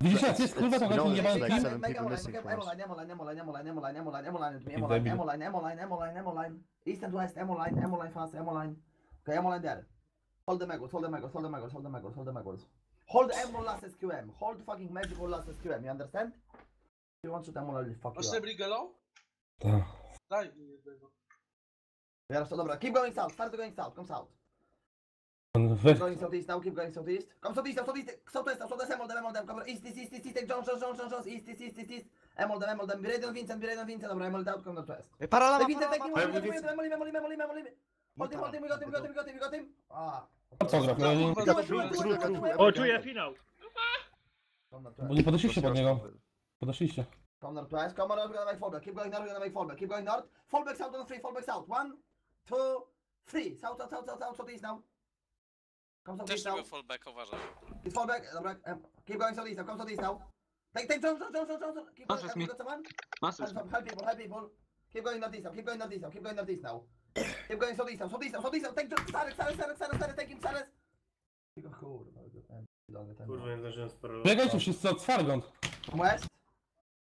Widzisz, jak jest kurwa missing mega from us. online, Emoline, Emoline, Emoline, Emoline, Emoline, Emoline, Emoline, debil. Emoline, Emoline, Emoline, Emoline, East and West, Emoline, Emoline fast, Emoline. Okay, Emoline there. Hold the Megos, hold the Megos, hold the Megos, hold the Megos, hold the Megos. Hold Emo last SQM, hold fucking magical last SQM, you understand? You want to Emoline fuck Masz you up. Brigelą? Tak. Daj mi jednego. Teraz to dobra, keep going south, start going south, come south. Weź, Going southeast now, keep going southeast. Come southeast, now, southeast, southwest, now, southwest, Emol them, Emol them, come east, east, east, east, east, Jones, Jones, Jones, Jones, Jones, east, east, east, east, east. Emol them, Emol them, Biraden, Vincent, Biraden, Vincent, dobra, Emol down, come northwest. Paralama, Take Vincent, take him, paralama, hold him, paralama. hold him, hold him, hold him, hold him, hold him. Hold him, we got him, we got him, we got him, we got him. Ah. co gra? No. O, czuję finał. Bo nie podeszliście pod niego. Podeszliście. come northwest, come on, gonna make fallback, keep going north, gonna make fallback, keep going north. Fallback south on three, fallback south. One, two, three. South, south, south, south, south, southeast now. Come Też now. robię fallback, uważaj. It's fallback, dobra, em, keep going southeast now, come southeast now. Take, take, Jones, Jones, Jones, Jones, Jones, keep going, Pass have me. you got someone? Help, help, help people, help people. Keep going northeast now, keep going northeast now, keep going northeast now. Keep going southeast now, southeast now, southeast now. Take Jones, Sares, Sares, Sares, Sares, Sares, take him, Sares. Tylko kurwa, ten, logę ten. Kurwa, nie zdążyłem. Biegajcie wszyscy od Fargont. West.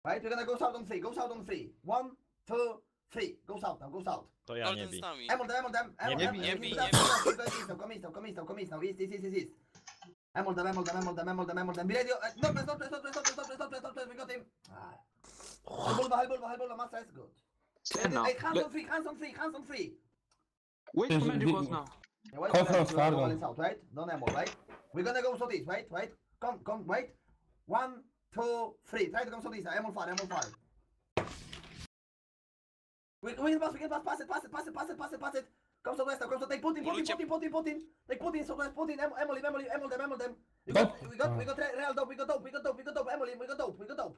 Right, we're gonna go south on three, go south on three. One, two, Free, go south, now, goes out. To ja, nie Golden bij. z nami. Emon them, Emon them, Emon Nie bij, them. nie bij, nie bij. Come east now, come east now, come east now, east, east, east, east, east. Emon them, Emon them, Emon them, Emon them, Emon them. Be ready. Uh, No press, no press, no press, no press, no press, no press, no press, we got him. Ah. High Bulba, high Bulba, high Bulba, master is good. Ready, Hey, hands on free, hands on free, hands on free. Wait for magic was now. Yeah, wait, Come wait, first, wait, wait, Argon. wait, it's out, right? Don't Emon, right? We're gonna go southeast, wait, wait. Come, come, wait. One, two, three. Try to come southeast, Emon far, Emon far. We, we can pass, we can pass, pass it, pass it, pass it, pass it, pass it, pass it. Come southwest now, come south, take Putin, Putin, Polujcie. Putin, Putin, Putin. Take Putin, southwest, Putin, em- Emily, Emily, Emily, them, Emily, them. You got, Dope. we got, we got re- real dope, we got dope, we got dope, we got dope, Emily, we got dope, we got dope.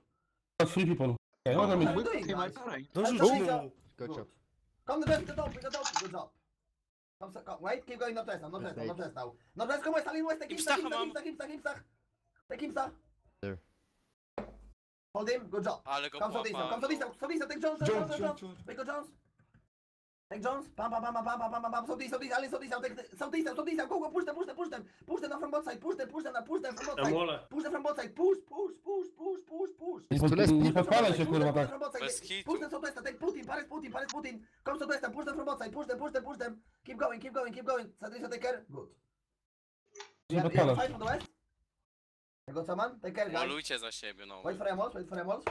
Od free people. Mieć. What are Wait doing, guys? No rzuć Good job. Come to the the dope, we got dope, good job. Come, so- come, wait, keep going northwest now, northwest now, northwest now. Northwest, come west, Alin west, take him, Imstach take him, mam. take him, take him, take him, take him, take him, There. Hold him, good job. Ale go Come southeast now, come now, southeast now, take Jones, Jones, Jones, Jones. Take Jones. Take Jones. Bam, bam, bam, bam, bam, bam, bam, bam. Southeast, southeast, Alin, southeast now, take the, southeast now, southeast now, go, go, push them, push them, push them. Push them from both sides, push them, push them push them from both sides. Push them from both sides, push, push, push, push, push, push. Nie, It's too less pod, nie people. podpalaj się kurwa tak. Bez hitu. Push them southwest, take Putin, Paris Putin, Paris Putin. Come southwest, push them from both sides, push them, push them, push them. Keep going, keep going, keep going. Sadrisha, take care. Good. Nie Yeah, yeah, I got someone. Take care, guys. Molujcie za siebie, no. Wait for Emos, wait for Emos.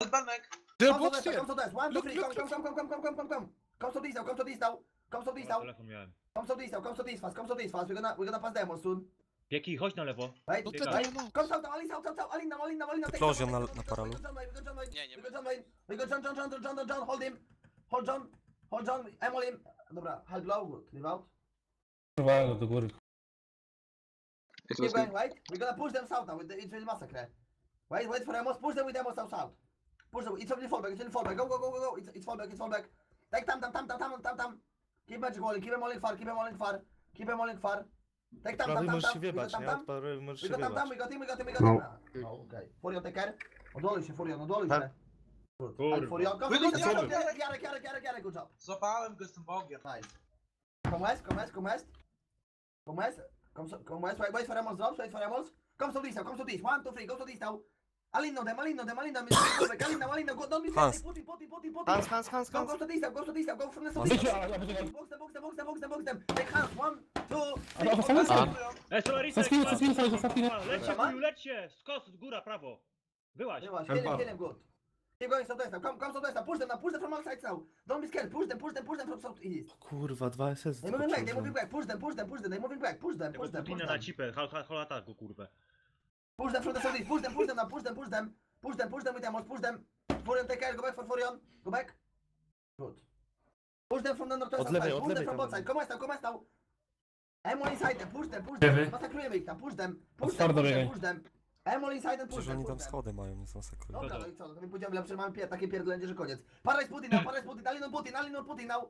Benek. Come southwest, come southwest. One, two, three, come, come, come, come, come, come, come, come, come. Come southeast now, come southeast now. Come southeast now. Telefon miałem. Come southeast now, come southeast fast, come southeast fast. We're gonna, we're gonna pass the Emos soon. Pieki, chodź na lewo. Right? No to right? daj, Come south now, Ali, south, south, south. Ali now, Ali now, Ali now. Take Explosion John, na- take na John, paralu. We got John Wayne, we got John Wayne. Nie, nie got John Wayne. We got John, John, John, John, John, John. Hold him. Hold John. Hold John. Emily. Dobra, help low, good. Leave out. Kurwa, no do góry. Keep going good. right. We're gonna push them south now with the Israeli massacre. Wait, wait for Amos. Push them with Amos south south. Push them. It's only fallback. It's only fallback. Go, go, go, go, go. It's, it's fallback. It's fallback. Take tam, tam, tam, tam, tam, tam, tam. Keep magic walling. Keep him walling far. Keep him walling far. Keep him walling far. Take tam, tam, Prawy tam, możesz tam. się We got wiebać, tam, nie? tam. Od prawej możesz We się got tam, tam. wiebać. We got him. We got him. We got him. No, okej. Furion, take care. Odwoluj się, Furion. Odwoluj się. Good. Kurwa. Furion. Come, Wygodnie, Jarek, sorry. Jarek, Jarek, Jarek, Jarek, Jarek. Good job. Złapałem go, jestem Bogiem. Nice. Come west, come west, come west. Come west, Come, come west, right, west for Amos, drops, wait for Amos. Come to this now, come to this. One, two, three, go to this now. Alinda them, Alinda them, Alinda them. Alinda, Alinda, go, don't be Hans. Putty, putty, putty, putty. Hans, Hans, Hans, Hans. Go, go to this now, go to this now, go from the side. Box them, box them, box them, box them, box them. Take Hans, one, two, three. Sorry, sorry, sorry, sorry. Lecie, lecie. Skos, góra, prawo. Byłaś. Byłaś, jeden, jeden, good. Keep going southwest now, come, come southwest now, push them now, push them from all sides now. Don't be scared, push them, push them, push them from southeast. Kurwa, dwa SS. They moving back, they moving back, push them, push them, push them, they moving back, push them, Tego push them, push Putina na them. cipę, hal, hal, hal ataku, kurwę. Push them from the southeast. Push them, push them now. Push them, push them. Push them, push them with. Push them. Furion, take care. Go back for Furion. Go back. Good. Push them from the northwest Od lewej, side. od Push them lewej from tam both sides. Come on now, come on now. Emo inside them. Push them, push Lewy. them. Masakrujemy ich tam. Push them. Push them, push them, push them. Emo inside and push Przecież oni tam schody mają, nie są sekretne. Dobra, no i co? No to my pójdziemy lepsze, mamy pier takie pierdolenie, że koniec. Paradise Putin now, Paradise Putin, Alinon Putin, Alinon Putin now.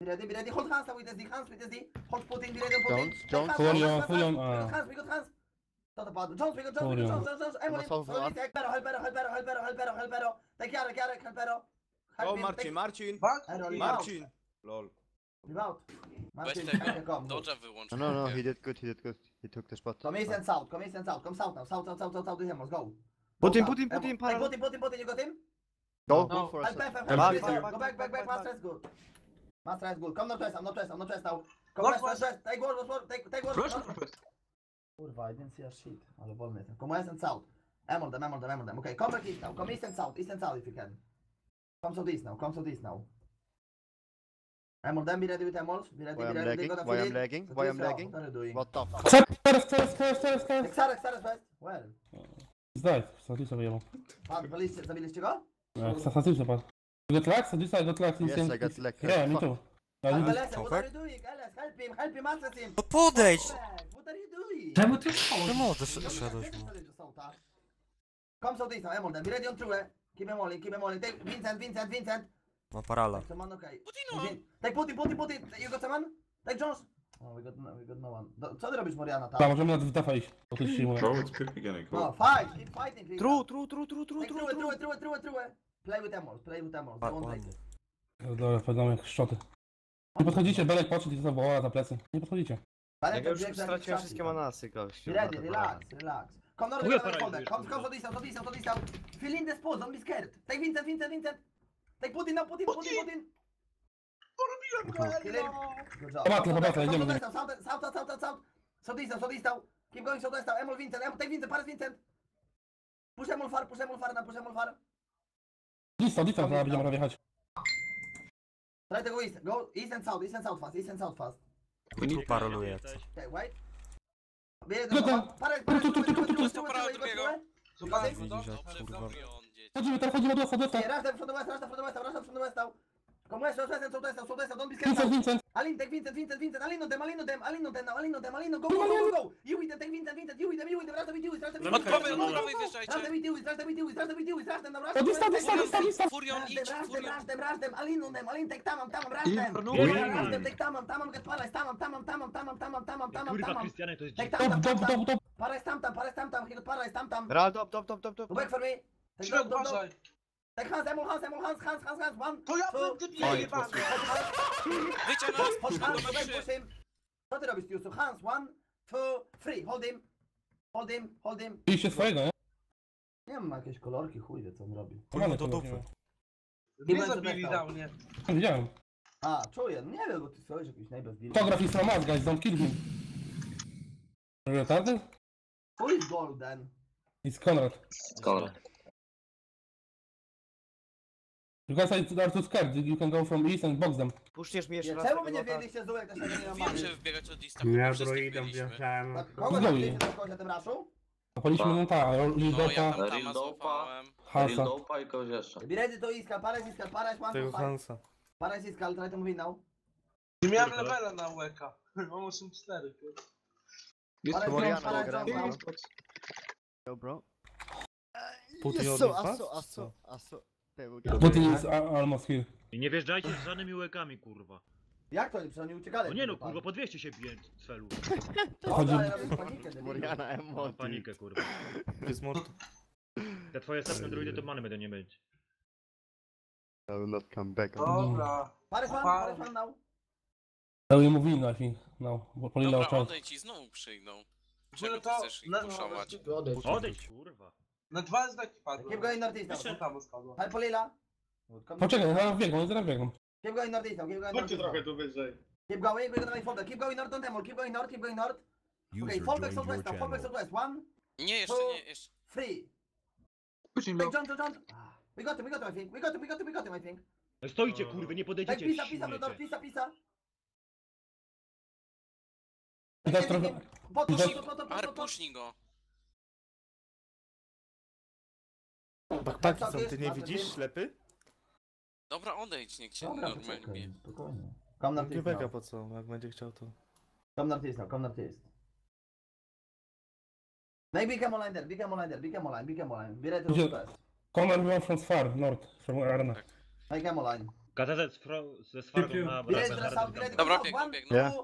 Be ready, be ready. Hold hands with SD, hands with SD. Hold Putin, be ready on Putin. Jones, Jones. hands, Furion, hands, hands, Furion, hands. We a. got hands, we got hands. Not about Jones, we got Jones, we got Jones, Jones, Jones. Emily, No, solve solve that. it. Helpero, helpero, helpero, helpero, helpero, helpero. Take Jarek, Jarek, helpero. Help O, him, Marcin, Marcin! Bak? Aaron, leave Marcin! Lol. out. Leave out. Marcin, tego. Dodge'a wyłącz. No, no, okej. he did good, he did good. He took the spot. Come east and south, come east and south, come south now, south, south, south, south, south, Hemos, go. Put Go him, south. put him, put Emo. him, put him, put him, put him, you got him? Go, go for I'll us. back, back, Back, back, back, back, back, go back, back, back, Master is good. Master is good, come northwest, I'm northwest, I'm northwest now. Come North, west, west, west, take wall, west, west, take, take wall. Rush northwest. Kurwa, I didn't see a shit, ale wolny jestem. Come west and south. Emon them, emon them, emon them. Okay, come back east now, come east and south, east and south if you can. Come south east now, come south east now. Emon them, be ready with Emons, be ready, Why be I'm ready, they lagging? gonna Why feel I'm it. lagging? So Why I'm round, lagging? What are you doing? What the fuck? Teraz, teraz, teraz, teraz, teraz. Xarex, Xarex west, well. Zdaj, Sadisa wyjebał. Pan, zabiliście, zabiliście go? Sadisa padł. Got lag? Sadisa, got lag. Yes, I got lag. Yeah, me too. Ale Ale Lesem, what are you doing? Alex, help him, help him, answer him. No podejdź! What are you doing? Czemu ty Czemu odeszedłeś mu? Come east now, Emon them, be ready on true, eh? Keep him rolling, keep him rolling. Take Vincent, Vincent, Vincent. Ma parala. Take someone, okay. Vin- Take Putin, Putin, Putin. You got someone? Take Jones. Oh, we got no, we got no one. Do, co ty robisz, Moriana, Tak, tam? możemy na defa iść. Bro, it's quick beginning. No, fight, keep fighting, please. True, true, true, true, true, Take true, true, true, true. true, true, true. Play with emeralds, play with emeralds. A, Don't ładnie. take it. Dobra, podam jak szczoty. Nie podchodzicie, Belek podszedł i zawołała za plecy. Nie podchodzicie. Jak to już bieg za straciłem wszystkie manasy, gościu. Ready, relax, relax. Come Chuja come now, come paralizujesz, come, come, so out, so out, so out. Fill in the spot, don't be scared. Take Vincent, Vincent, Vincent. Take Putin now, Putin, Putin, Putin. Porobiłem go, Kill him. Elino. Good job. Pomatle, South, pomatle, south, idziemy. south, south, south, south, south, south, south. So this out, so this out. Keep going, so this out. Emil Vincent, Emil, take Vincent, Paris Vincent. Push Emil far, push Emil far, na push Emil far. Lista, lista, zaraz będziemy wjechać. Try to go east, go east and south, east and south fast, east and south fast. Tu paroluje jak coś. Okay, wait. Bierz, No to- Paris, tu, tu, Paris, tu, tu, tu, tu, Paris, tu, Paris, tu, Paris, prawo Paris, dobiegał. Paris. Zobaczmy, Widzisz, dobrze, jak dobrze, kurwa. dobrze. Chodzimy, teraz chodzimy do osa, do osa. Okay, rush them from the west, rush them from the west, rush them from the west now. Come west, west, west, and south west, south west, don't be scared Vincent, now. Vincent. Alin, take Vincent, Vincent, Vincent, Alin on them, Alin on them, Alin on them now, Alin on them, Alin on, go, go, go, go, go. You with them, take Vincent, Vincent, you with them, you with them, them with you, them with you. Od prawej, Rush od them prawej Rush wjeżdżajcie. them with you, rush them with you, rush them with you, rush them now, rush O, them. lista, lista, lista, lista. Furion, Rush idź, them, them, Furion. rush them, rush them, Alin on them, Alin, take Tamam, Tamam, them. Inferno. Rush them, take Tamam, Tamam, get Paris, Tamam, Tamam, Tamam, Tamam, Tamam, Tamam, Tamam, Kurwa, Tamam. Krystianek to jest Take dzik. Tam, Top, Tam, top, Tam, top, top. Paris, Tam, Tam, Paris, Tam, Tam, he got Paris, Tam, Tam. Ral, top, top, top, top, top. Back for me. Dog, dog, dog. uważaj. Take Hans, Emil, Hans, Emil, Hans, Hans, Hans, Hans, one, To ja two, byłem debilem three. jebany. Nas, Hold puszczę Hans, push him. Co ty robisz, Tiusu? Hans, one, two, three. Hold him. Hold him, hold him. Piliście swojego, nie? Nie wiem, ma jakieś kolorki, chuj wie co on robi. Do to dupy. Nie zabili dał mnie. Widziałem. A, czuję, no nie wiem, bo ty stoisz jakiś najbezwilny. Fotograf is from us, guys, don't kill him. Retardy? Who is golden? It's Conrad. Scholar. You guys are too scared, you can go from east and box them. Puszczniesz mi jeszcze Nie, raz czemu tego my nie nota? wiedzieliście z jak też nie ma Wiem, mamy? że wbiegać od lista, Ja byliśmy. wjechałem. Kogo Znowu. na tym raszu? Zapaliśmy Tak. no ta, ja Lidopa, tam Tama Real dopa. złapałem. Hansa. Dopa i kogoś jeszcze. Be ready to iskal, Paris iskal, Paris one, Tego five. Hansa. Paris iskal, try to in now. Nie miałem levela na łeka. Mam 8-4. Paris Moriana Jones, Paris gra, Jones bro. now. Yo, bro. Putin Yes, so, was? aso, aso, aso. There we go. Putin is a- almost here. I nie wjeżdżajcie z żadnymi łekami, kurwa. Jak to? Oni uciekali. No nie no, kurwa. po 200 się bije z celu. Chodzi- ale debilu. Moriana Mam emoty. panikę, kurwa. Jest mord. Te twoje setne druidy to many będą nie mieć. I will not come back. Dobra. Paris one, Paris one now. I think, now. Bo Polila Dobra, czas. odejdź i znowu przyjdą. Czego ty to... chcesz ich Na, puszować? Odejdź, kurwa. na dwa zdaki padły. Keep going northeast now. Jeszcze tam spadło. Help Polila. Poczekaj, zaraz biegną, zaraz biegną. Keep going northeast now, keep going northeast now. tu wyżej. Keep going, we're gonna make fallback. Keep going north on Temple, keep going north, keep going north. Okay, fallback southwest now, fallback southwest. One, Nie, jeszcze nie, jeszcze. three. Później Take John, John, John. Ah, We got him, we got him, I think. We got him, we got him, we got him, I think. No stoicie, kurwy, nie Take podejdziecie, pisa, pisa, pisa, pisa. Trochę... Pot, Ar, pot, pot. pusznij go. Backpacki Tak, są, jest, ty nie bardzo widzisz, ślepy? Dobra, odejdź, niech cię Dobra, normalnie poczekaj, bije. spokojnie. Nie beka now. po co, jak będzie chciał to. Come northeast now, come northeast. Make big cam online there, big cam online there, big cam online, big. Be ready to from far, north, from. Make cam online. KTZ z fro- ze swargą na to bramę ready to Dobra, biegną, biegną. It.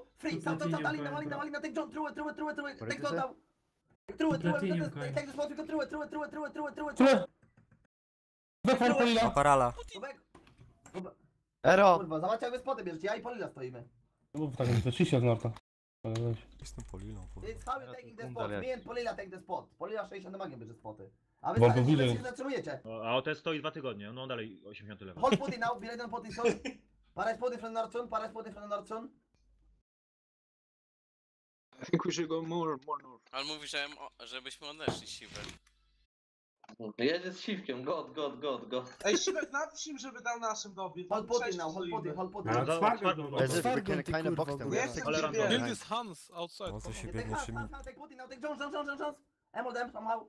What Take did you John say? down. Through it, through it, through it. tak. Through it, through it, through it, through it, through it, through it. Tyle! Back from Ma Polila! parala. Ero! Kurwa, zobaczcie jak wy spoty bierzecie, ja i Polila stoimy. Mów tak, to ci się z norta. Ale weź. Jestem Poliną, kurwa. It's how you taking the spot. jak. Me and Polila take the spot. Polila 60 magiem bierze spoty. A wy Bo stali, bliżej. wy się zatrzymujecie. O, a stoi dwa tygodnie, no dalej 80 level. Hold putty now, ready on putty soon. Para spotty from Nordson, para spotty from Nordson. I think we should go more, more north. Ale mówi, że, o- żebyśmy odeszli siwe. Jedzie z siwkiem, god, god, god, god. Ej, Siwek, napisz im, żeby dał naszym dobie. Hold putty now, hold putty, hold. Ale No, było. no. As if we Fargo, can kind of box them. w ogóle. six Ale people random. behind. Hans outside. O co się Take biegnie Hans, trzy Hans, minuty? Hans, take putty now, take Jones, Jones, Jones, Jones, Jones. Emol them somehow.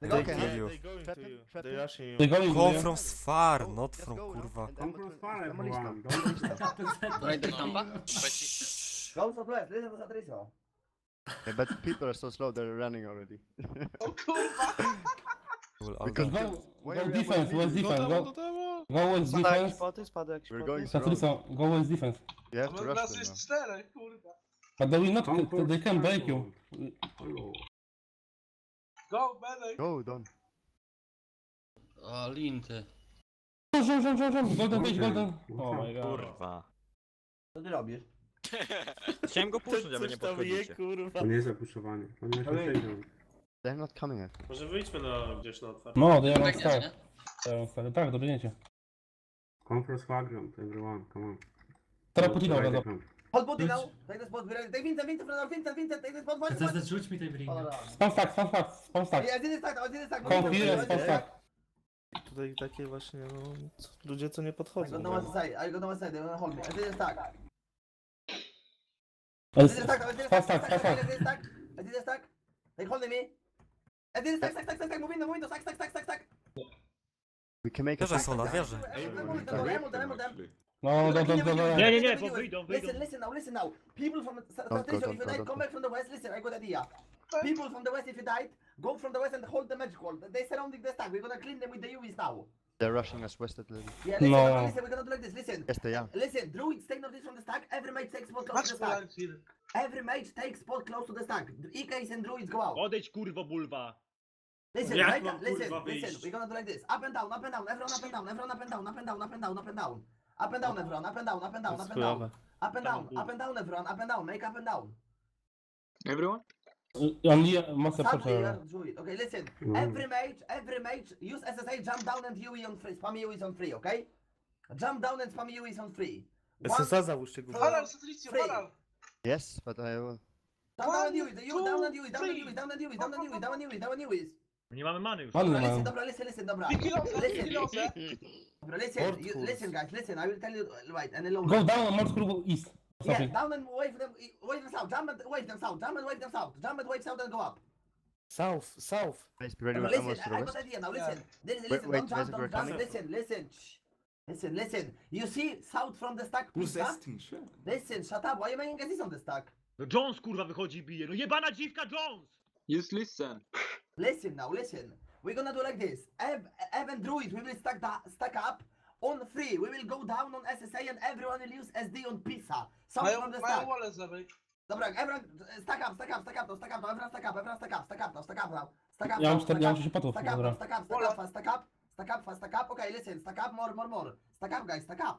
They They got can- Hans? kill you. They going Trap to him, you. trap They him. rushing you. They going Come to from far, Go, not just from go now, kurwa. and Come then from between- far, Demolish everyone. them. Don't No, Kampa? Beci- Go southwest, listen to Satricio. Yeah, but people are so slow, they're running already. O kurwa! Will Because Alda- Go, Why go are we defense, avoiding west you? defense, go, go west Spada jakieś defense. spoty, spada jakieś We're spoty. going to Satriso, go west defense. You have to Ale rush nas them jest now. czterech, kurwa. But they will not, they can break you. Go, Belek. Go, Don. O, linty. Jump, jump, jump, jump, golden page, golden. My god. Kurwa. Co ty robisz? Chciałem go puszczać, aby nie podchodzicie. kurwa. To nie jest zapuszczowanie. Oni na Ale- They're not coming at me. Może wyjdźmy na gdzieś na otwarte. No, to ja mam Biegniesz, start. nie? Ja mam start. Tak. Conference background, everyone, come on. Teraz Putina uważa. Hold putty now. Take the spot, be ready. Take Vincent, Vincent, from Vincent, Vincent, take the spot, watch, watch. Rzuć mi tej bringa. Hold on. Spam stack, spam stack, spam stack. I did it stack, I spam stack. Tutaj takie właśnie, no, ludzie co nie I podchodzą. got no one side, I no one side, they wanna hold me. I did it stack. I did it stack, I it Spam stack, spam I stack. did it stack, I. They holding me. I did it stack, stack, stack, stack, in, move in, stack, stack, stack, stack. We can make a Wierzę stack. Sola, wierzę. Emol them, emol them, emol them. No, do, do, do, do. Nie, nie, nie, bo wyjdą, wyjdą. Listen, listen now, listen now. People from go, Satricio, if you go, died, come back from the west. Listen, I got an idea. People from the west, if you died, go from the west and hold the magic wall. They surrounding the stack. We're gonna clean them with the UVs now. They're rushing us west at little. Yeah, listen, No. no. listen, we're gonna do like this. Listen, Yes, they are. listen. Druids take notice from the stack. Every mage takes spot close Masz to the stack. Every mage takes spot close to the stack. EKs and druids go out. Odejdź kurwo bulwa. Listen, Jak right? mam, Listen, listen. We're gonna do like this. Up and down, up and down. Everyone up and down. Everyone up and down. Up and down. Up and down. Up and down. Up and down, everyone. Up and down. Up and down. To Up jest and down. chujowe. Up and down. Up and down, everyone. Up and down. Make up and down. Everyone? Only mocno Start potrzeba. here. Okay, listen. Every mage, every mage, use SSA, jump down and UE on free. Spam UE is on free, okay? Jump down and spam UE is on free. One, SSA załóżcie górę. Halal, Satricio, Free. halal. Yes, but I will. Down, down and UE, down and UE, down and UE, down and UE, down and UE, down and UE, down and UE. Nie mamy many już. Dobra, mają. listen, dobra, listen, listen, dobra. Listen, dobra, listen, you, listen, guys, listen. I will tell you, right, and alone. Go down, more screw east. Yeah, down and wave them, wave them south. Jump and wave them south. Jump and wave them south. Jump and wave south and go up. South, south. Guys, be ready But with listen, almost I, I got idea now. Yeah. Listen, listen, Wait, listen. wait, don't jump, don't jump. Listen, listen. Shh. Listen, listen. You see south from the stack, Pisa? Listen, shut up. Why are you making this on the stack? No Jones kurwa wychodzi i bije. No jebana dziwka Jones! Just listen. Listen now, listen. We're gonna do like this. Ev, Ev and Druid, we will stack the, stack up on three. We will go down on SSA and everyone will use SD on Pisa. South Mają, from the mają stack. wolę z lewej. Dobra, everyone uh, stack up, stack up, stack up, now, stack up, now, everyone stack up, everyone stack up, stack up, now, stack up now, stack up, Ja mam now, 4, stack ja mam up. 6 potów. Stack up, Dobra. now, stack up, stack up, fast, stack up, stack up, fast, stack up. Okay, listen, stack up, more, more, more. Stack up, guys, stack up.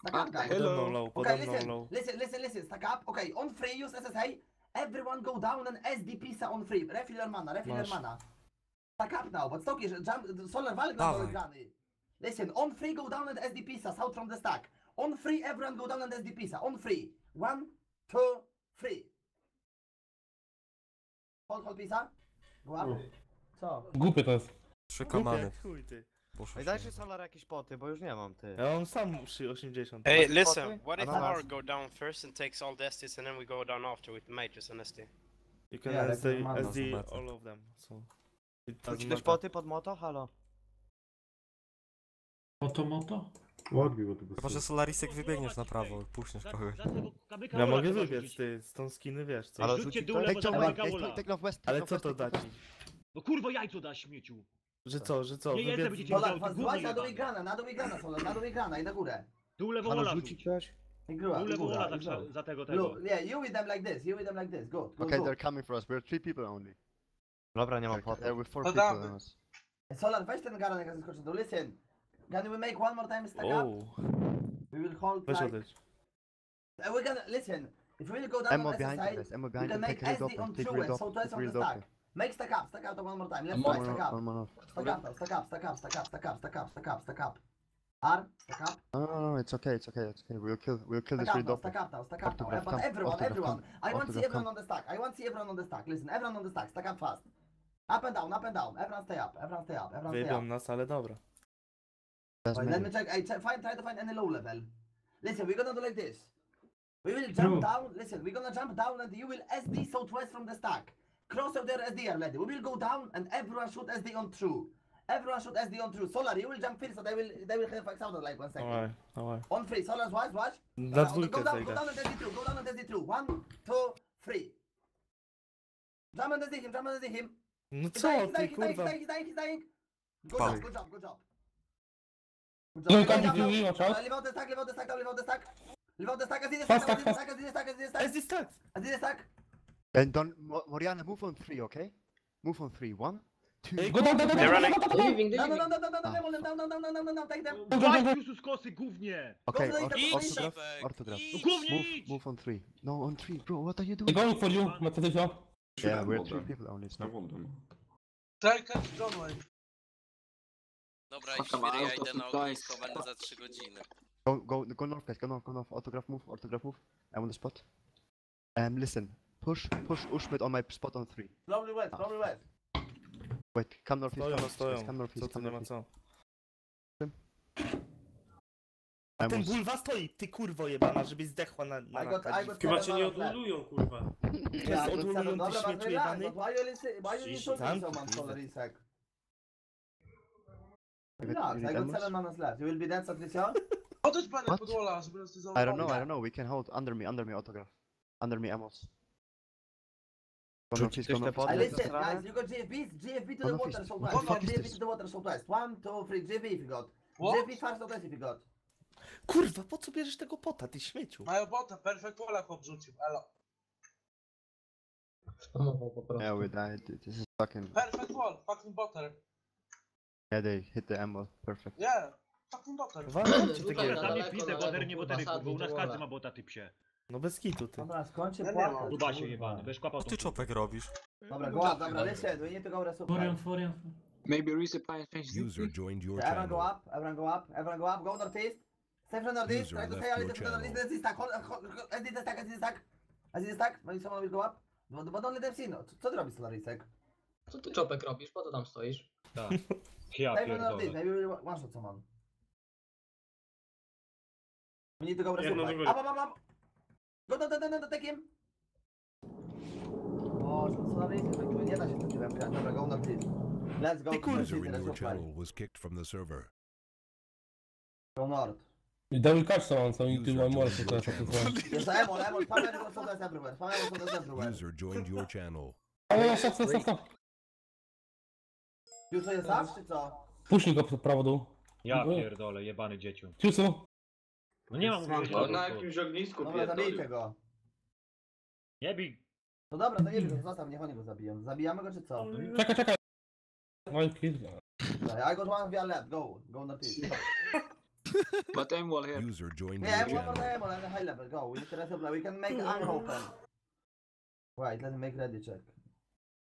Stack up, guys. Hello. mną low, Okay, pode listen, low. listen, listen, listen, stack up. Okay, on free, use SSA. Everyone go down and SD pisa on free. Refill your mana, refill your Masz. mana. Stack up now, but Stokish, jump, Solar Valk na Dawaj. dole grany. Listen, on free go down and SD pisa, south from the stack. On free, everyone go down and SD pisa, on free. One, two, three. Hold, hold pisa. Go up. Co? Głupie to jest. Trzy Głupie kamany. chuj ty. Poszło Ej, się. dajcie Solar jakieś poty, bo już nie mam, ty. Ja mam sam przy 80. Hey, listen, what if Ananas. R go down first and takes all the SDs and then we go down after with mages and SD? You can Yeah, SD, like normal. SD Zobaczę. all of them. So. It doesn't Wróciliś matter. poty pod moto? Halo? Moto, moto? Od tego Chyba, że Solarisek wybiegniesz na prawo, puszniesz Za- kogoś. Ja mogę wybiec ty, z tą skiny wiesz co. Ale rzuci rzućcie to? dule, Take John Northwest. Ale co to da ci? No kurwa jajco da śmieciu. Że tak. co, że co? Nie, nie, Wybiec... będziecie Polak, pan złaź na domigana, na domigana są, na do domigana i na górę. Tu lewo Ola. rzucić coś? Dół lewo Ola tak za tego, tego. Look, yeah, you with them like this, you with them like this, go, go, Okay, go. they're coming for us, we're three people only. Dobra, nie mam potem. There were four people Podamy. on us. Solar, weź ten garan, jak nas skoczy, to listen. Can we make one more time stack oh. up? We will hold weź like... Weź And we're gonna, listen, if we will go down Emo on the we can make SD on two, so to on the stack. Make stack up, stack up one more time. Let's try, stack up. Stack up, stack up, stack up, stack up, stack up, stack up, stack up, stack up. R, stack up. No, no, no, it's okay, it's okay, it's okay. We'll kill, we'll kill stack this redouble. Stack up now, stack up now. But everyone, everyone. I want to see everyone on the stack. I want to see everyone on the stack. Listen, everyone on the stack, stack up fast. Up and down, up and down. Everyone stay up, everyone stay up, everyone stay up. Wybią nas, ale dobra. Wait, let me check. I find, try to find any low level. Listen, we're gonna do like this. We will jump no. down. Listen, we're gonna jump down, and you will SD southwest from the stack. Cross out there SD already. We will go down and everyone shoot SD on true. Everyone shoot SD on true. Solar, you will jump first, so they will they will have like sound like one second. Dawaj, dawaj. On free, Solar, watch, watch. Na Uh, go down, go down and SD2, go down and SD2. One, two, three. Jump and SD him, jump and SD him. No He's co dying, he's ty, dying, he's dying, kurwa? he's dying, he's dying. Good Fuck. job, good job, good job. Good No, job. come Good job, to you, now. watch out. Leave out the stack, leave out the stack, leave out the stack. Leave out the stack, as in the Fast stack, as in the stack, stack, as in the stack, as in the stack. SD stack! As in the stack. And don't, Mo- Moriana, move on three, okay? Move on three. One, two. Ej, Go down, down, down, They're down, running. down, down, down, No, no, no, no, no, no, no, no, no, no, no, no, no, no, take them. down, down, down. Jezus kosy, gównie! Okay, Go to the ort- interval. Idź, orthograph, Sivek, orthograph. No idź! głównie Move, idź! move on three. No, on three, bro. What are you They're doing? going for you, Matadisio. Yeah, we're three people only. It's not. Take it, John Wayne. Dobra, Fuck, Świry, ja idę na ognisko, będę za 3 godziny. Go, go, go north, guys. Go north, go north. Autograph move, autograph move. I'm on the spot. Um, listen. Push, push push Ushmid on my spot on 3. Slowly west, slowly ah. west. Wait, come northeast, stoją, come northeast, stoją. come northeast, come northeast. Co? A ten bulwa stoi, ty kurwo jebana, żeby zdechła na, na I got, I got Chyba cię nie odłulują, kurwa. Jest odłulują, ty śmieciu jebany. Tam, Isaac. Relax, I got 7 manas left. You will be dead, Satricia? I don't know, I don't know, we can hold under me, under me autograph. Under me, Amos. Northeast, go I go listen, guys, you got GFBs? GFB to the water the fuck is GFB this? to the water southwest. One, two, three, GFB if you got. What? GFB far southwest if you got. Kurwa, po co bierzesz tego pota, ty śmieciu? Mają bota, perfect walla chłop rzucił, elo. Yeah, we died. dude. This is fucking. Perfect wall, fucking butter. Yeah, they hit the ammo. Perfect. Yeah, fucking butter. Tego. Dobra, dla mnie pizdę, boter, nie botery, bo u nas każdy ma bota, ty psie. No bez kitu, ty. Dobra, skończcie Ja nie płakać. mam. Dubasie jebany, będziesz kłapał Co tą ty czopek robisz? Dobra, go up, dobra, listen, we need to go resupply. Maybe resupply and finish this. User joined your Everyone go channel. up, everyone go up, everyone go up, go northeast. Stay from northeast, User try to left stay a your little from northeast, channel. let's stack, hold, hold, hold, do the stack, do the stack. Do the stack, maybe someone will go up. Them see, no. Co- Co ty robisz, Solarisek? Co ty czopek robisz? Po to tam stoisz? Tak. Ja Stay from northeast, pierdolę. maybe we'll one shot someone. We need to go. Up, up, up, up. Go, do, do, do, do, do, take him. O, Solarisek, tak nie da się tym tyłem grać. Dobra, go northeast. Let's go Ty to kurwa. User northeast, in your resupply. channel was kicked from the server. Go north. They will catch someone, so you need to User one more joined so your that's channel. what Yes, I am on, I am on. Spam everyone soldiers everywhere. Spam everyone soldiers everywhere. User joined your channel. O, stop, stop, stop, stop. Już to jest aż, czy co? Puśnij go w prawo dół. Ja pierdolę, jebany dzieciu. Ciusu. No nie mam mówić. O, Na jakimś ognisku Dobra, zabijcie go. Nie bij. No dobra, to nie wiem, zostaw, niech oni go zabiją. Zabijamy go, czy co? Czekaj, czekaj. Oj, kurde. Dobra, I got one via left, go. Go na peace. But I'm wall here. User joined Yeah, your one more channel. time on a high level, go. We need to. We can make an open. Wait, let me make ready check.